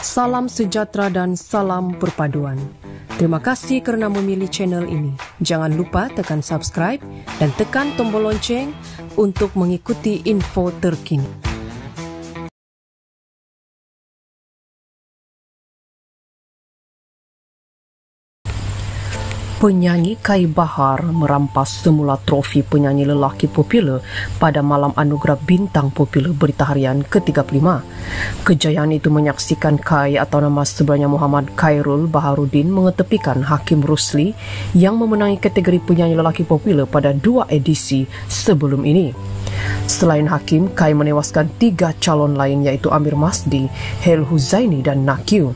Salam sejahtera dan salam perpaduan. Terima kasih kerana memilih channel ini. Jangan lupa tekan subscribe dan tekan tombol lonceng untuk mengikuti info terkini. Penyanyi Kai Bahar merampas semula trofi penyanyi lelaki popular pada malam anugerah bintang popular berita harian ke-35. Kejayaan itu menyaksikan Kai atau nama sebenarnya Muhammad Khairul Baharudin mengetepikan Hakim Rusli yang memenangi kategori penyanyi lelaki popular pada dua edisi sebelum ini. Selain Hakim, Kai menewaskan tiga calon lain iaitu Amir Masdi, Hel Huzaini dan Nakyu.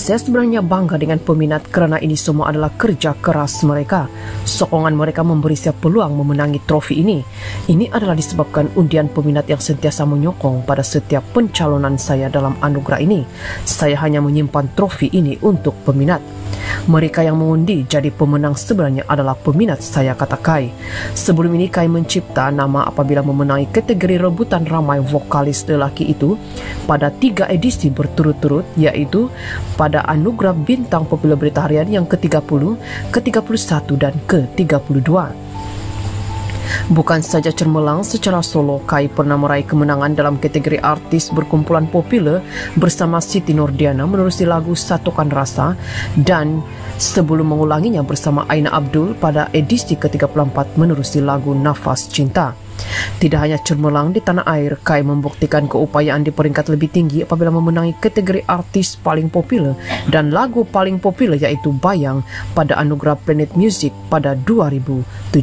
Saya sebenarnya bangga dengan peminat kerana ini semua adalah kerja keras mereka. Sokongan mereka memberi saya peluang memenangi trofi ini. Ini adalah disebabkan undian peminat yang sentiasa menyokong pada setiap pencalonan saya dalam anugerah ini. Saya hanya menyimpan trofi ini untuk peminat. Mereka yang mengundi jadi pemenang sebenarnya adalah peminat saya kata Kai. Sebelum ini Kai mencipta nama apabila memenangi kategori rebutan ramai vokalis lelaki itu pada tiga edisi berturut-turut iaitu pada Anugerah Bintang Popular Berita Harian yang ke-30, ke-31 dan ke-32. Bukan saja cermelang secara solo, Kai pernah meraih kemenangan dalam kategori artis berkumpulan popular bersama Siti Nordiana menerusi lagu Satukan Rasa dan sebelum mengulanginya bersama Aina Abdul pada edisi ke-34 menerusi lagu Nafas Cinta. Tidak hanya cermelang di tanah air, Kai membuktikan keupayaan di peringkat lebih tinggi apabila memenangi kategori artis paling popular dan lagu paling popular iaitu Bayang pada Anugerah Planet Music pada 2017.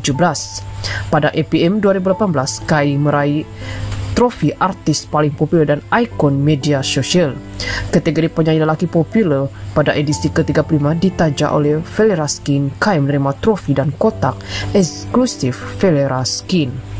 Pada APM 2018, Kai meraih trofi artis paling popular dan ikon media sosial. Kategori penyanyi lelaki popular pada edisi ke-35 ditaja oleh Velera Skin, Kai menerima trofi dan kotak eksklusif Velera Skin.